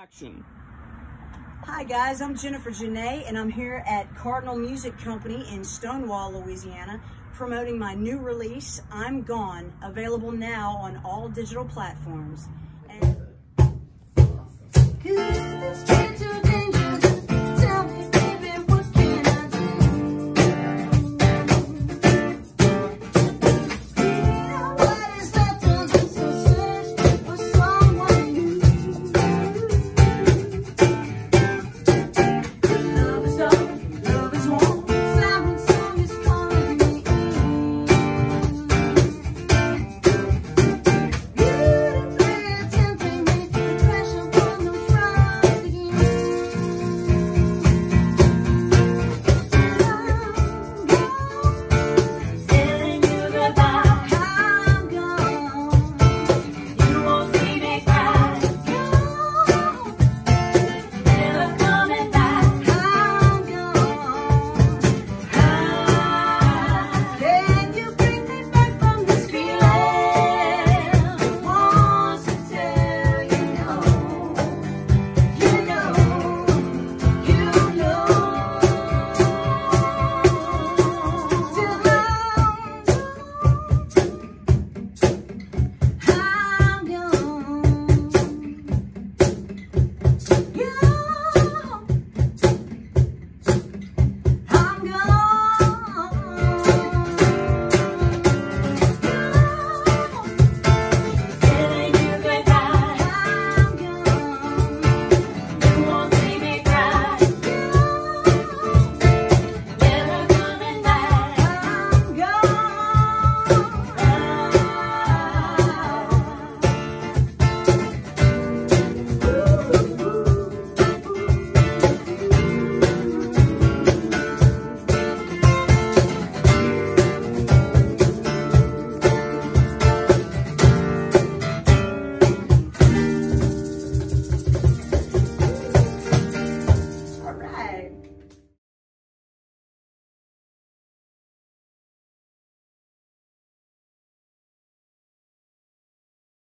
Action. Hi guys, I'm Jennifer Janet and I'm here at Cardinal Music Company in Stonewall, Louisiana, promoting my new release, I'm Gone, available now on all digital platforms. And